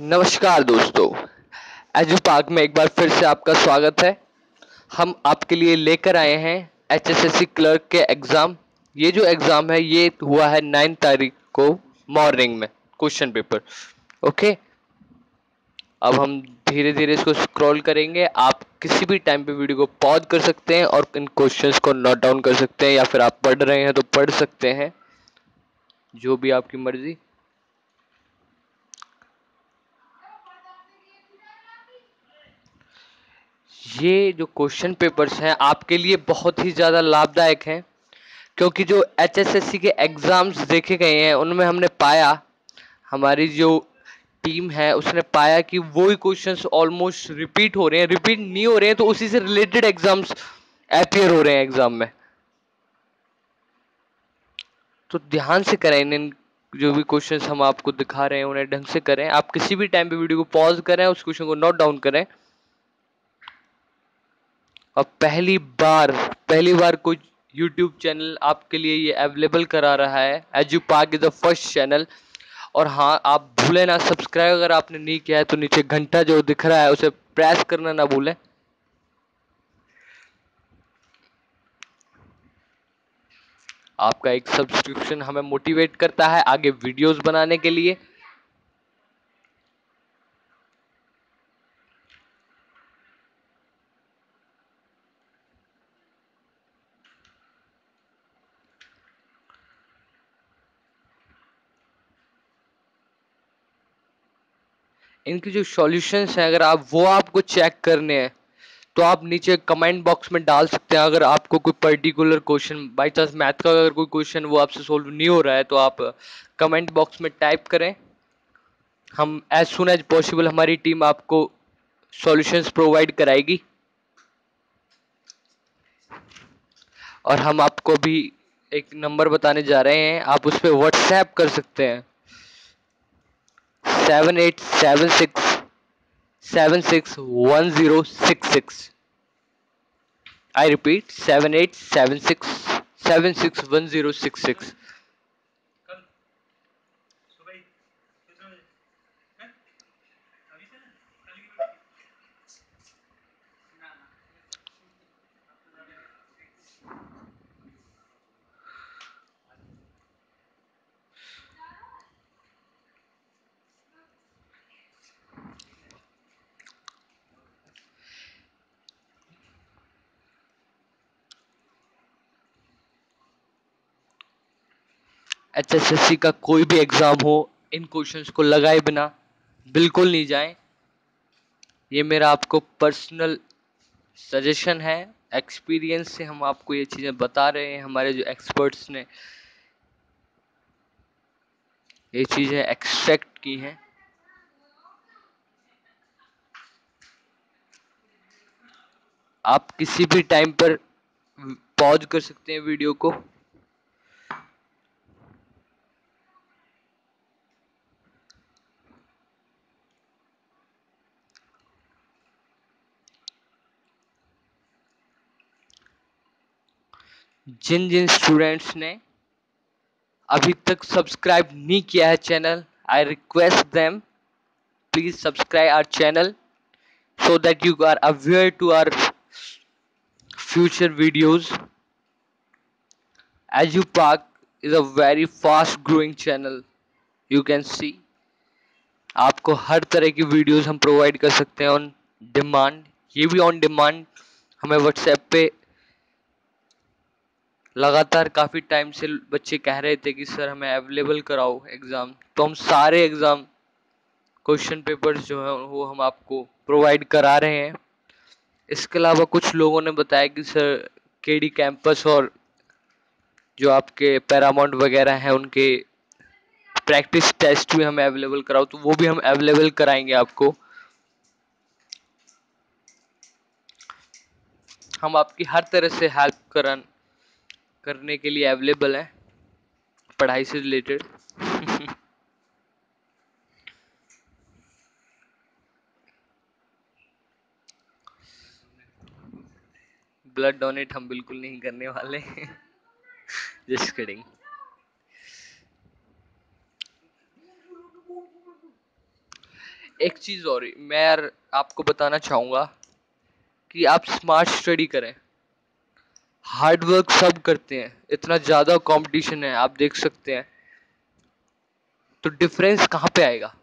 नमस्कार दोस्तों। Edu park में एक बार फिर से आपका स्वागत है। हम आपके लिए लेकर आए हैं H S S C clerk के एग्ज़ाम। ये जो एग्ज़ाम है, ये हुआ है नाइन तारीख को मॉर्निंग में, क्वेश्चन पेपर। ओके? अब हम धीरे धीरे इसको स्क्रॉल करेंगे। आप किसी भी टाइम पे वीडियो को पॉज कर सकते हैं और इन क्वेश्चंस को नोट डाउन कर सकते हैं या फिर आप पढ़ रहे हैं तो पढ़ सकते हैं। जो भी आपकी मर्ज़ी। ये जो क्वेश्चन पेपर्स हैं, आपके लिए बहुत ही ज़्यादा लाभदायक हैं। क्योंकि जो एचएसएससी के एग्ज़ाम्स देखे गए हैं, उनमें हमने पाया, हमारी जो टीम है, उसने पाया कि वो ही क्वेश्चंस ऑलमोस्ट रिपीट हो रहे हैं। रिपीट नहीं हो रहे हैं तो उसी से रिलेटेड एग्ज़ाम्स अपियर हो रहे हैं एग्ज़ाम में। तो ध्यान से करें इन जो भी क्वेश्चंस हम आपको दिखा रहे हैं, उन्हें ढंग से करें। आप किसी भी टाइम पे वीडियो को पॉज करें, उस क्वेश्चन को नोट डाउन करें। और पहली बार पहली बार कोई यूट्यूब चैनल आपके लिए ये अवेलेबल करा रहा है Edu Park is the first channel और हाँ आप भूलें ना सब्सक्राइब अगर आपने नहीं किया है तो नीचे घंटा जो दिख रहा है, उसे प्रेस करना ना भूलें। आपका एक सब्सक्रिप्शन हमें मोटिवेट करता है आगे वीडियोस बनाने के लिए। इनके जो सॉल्यूशंस हैं, अगर आप, वो आपको चेक करने हैं तो आप नीचे कमेंट बॉक्स में डाल सकते हैं। अगर आपको कोई particular question by chance math का अगर कोई क्वेश्चन वो आपसे सोल्व नहीं हो रहा है तो आप कमेंट बॉक्स में टाइप करें। हम एज सुन एज पॉसिबल हमारी टीम आपको सॉल्यूशंस प्रोवाइड कराएगी। और हम आपको भी एक नंबर बताने जा रहे हैं। आप उस पर व्हाट्सएप कर सकते हैं। seven eight seven six seven six one zero six six. I repeat seven eight seven six seven six one zero six six. H का कोई भी एग्ज़ाम हो, इन क्वेश्चंस को लगाए बिना बिल्कुल नहीं जाएँ। ये मेरा आपको पर्सनल सजेशन है एक्सपीरियंस से हम आपको ये चीज़ें बता रहे हैं, हमारे जो एक्सपर्ट्स ने ये चीज़ें एक्सपेक्ट की हैं। आप किसी भी टाइम पर पॉज कर सकते हैं वीडियो को। जिन जिन स्टूडेंट्स ने अभी तक सब्सक्राइब नहीं किया है channel I request them please subscribe our channel so that you are aware to our future videos. As you park is a very fast growing channel, you can see. आपको हर तरह की वीडियोस हम provide कर सकते हैं on demand ये भी ऑन डिमांड हमें व्हाट्सएप पे लगातार काफ़ी टाइम से बच्चे कह रहे थे कि, सर, हमें अवेलेबल कराओ एग्ज़ाम तो हम सारे एग्ज़ाम क्वेश्चन पेपर्स जो हैं, वो हम आपको प्रोवाइड करा रहे हैं। इसके अलावा कुछ लोगों ने बताया कि, सर, केडी कैंपस और जो आपके पैरामाउंट वगैरह हैं, उनके प्रैक्टिस टेस्ट भी हमें अवेलेबल कराओ। तो वो भी हम अवेलेबल कराएँगे आपको। हम आपकी हर तरह से हेल्प करन करने के लिए अवेलेबल है, पढ़ाई से रिलेटेड ब्लड डोनेट हम बिल्कुल नहीं करने वाले जस्ट किडिंग एक चीज़ और, मैं यार आपको बताना चाहूँगा कि आप स्मार्ट स्टडी करें। हार्ड वर्क सब करते हैं। इतना ज़्यादा कंपटीशन है, आप देख सकते हैं। तो डिफरेंस कहाँ पे आएगा?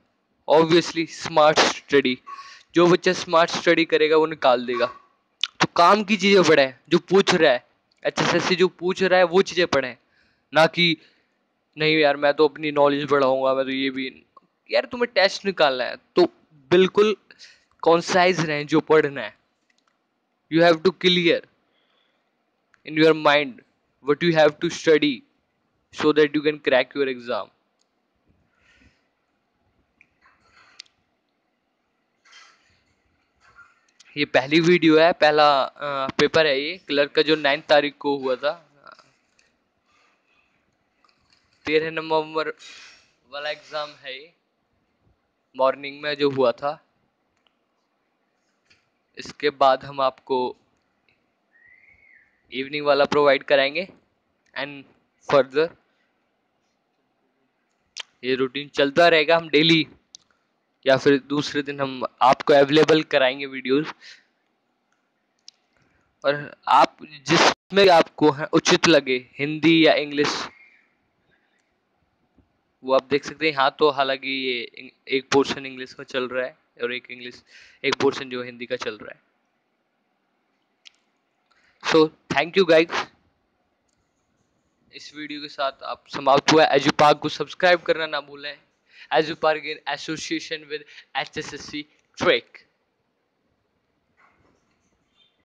ऑब्वियसली स्मार्ट स्टडी जो बच्चा स्मार्ट स्टडी करेगा, वो निकाल देगा। तो काम की चीज़ें पढ़े जो पूछ रहा है। एच जो पूछ रहा है, वो चीज़ें पढ़ें। ना कि, नहीं यार, मैं तो अपनी नॉलेज बढ़ाऊँगा, मैं तो ये भी यार, तुम्हें टेस्ट निकालना है। तो बिल्कुल कॉन्साइज रहें, जो पढ़ना है। You have to clear in your mind what you have to study so that you can crack your exam? ये पहली वीडियो है पहला आ, पेपर है ये क्लर्क का जो नाइन्थ तारीख को हुआ था। तेरह नवंबर वाला एग्ज़ाम है ये मॉर्निंग में जो हुआ था। इसके बाद हम आपको इवनिंग वाला प्रोवाइड कराएँगे। एंड फर्दर ये रूटीन चलता रहेगा हम डेली या फिर दूसरे दिन हम आपको अवेलेबल कराएँगे वीडियोस और आप जिसमें आपको उचित लगे, हिंदी या इंग्लिश, वो आप देख सकते हैं। यहाँ तो हालाँकि ये एक पोर्शन इंग्लिश का चल रहा है, और एक इंग्लिश, एक पोर्शन जो हिंदी का चल रहा है। सो थैंक यू गाइस इस वीडियो के साथ आप समाप्त हुआ एजू पार्क को सब्सक्राइब करना ना भूलें। Edu Park in association with H S S C track